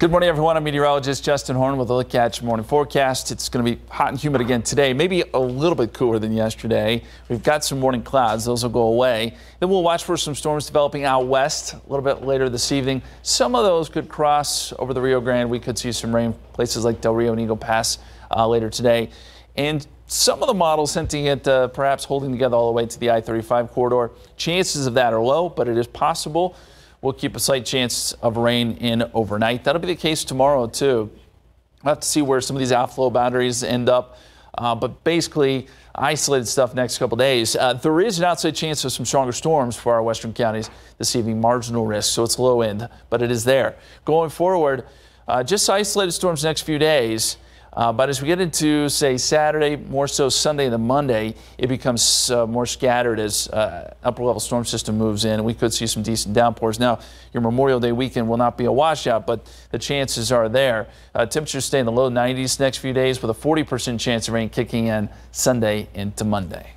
Good morning, everyone. I'm meteorologist Justin Horn with a look at your morning forecast. It's going to be hot and humid again today, maybe a little bit cooler than yesterday. We've got some morning clouds. Those will go away. Then we'll watch for some storms developing out west a little bit later this evening. Some of those could cross over the Rio Grande. We could see some rain places like Del Rio and Eagle Pass uh, later today. And some of the models hinting at uh, perhaps holding together all the way to the I-35 corridor. Chances of that are low, but it is possible. We'll keep a slight chance of rain in overnight. That'll be the case tomorrow, too. We'll have to see where some of these outflow boundaries end up. Uh, but basically, isolated stuff next couple days. Uh, there is an outside chance of some stronger storms for our western counties this evening. Marginal risk, so it's low end, but it is there. Going forward, uh, just isolated storms next few days. Uh, but as we get into, say, Saturday, more so Sunday and Monday, it becomes uh, more scattered as uh, upper level storm system moves in. We could see some decent downpours. Now, your Memorial Day weekend will not be a washout, but the chances are there. Uh, temperatures stay in the low 90s next few days with a 40% chance of rain kicking in Sunday into Monday.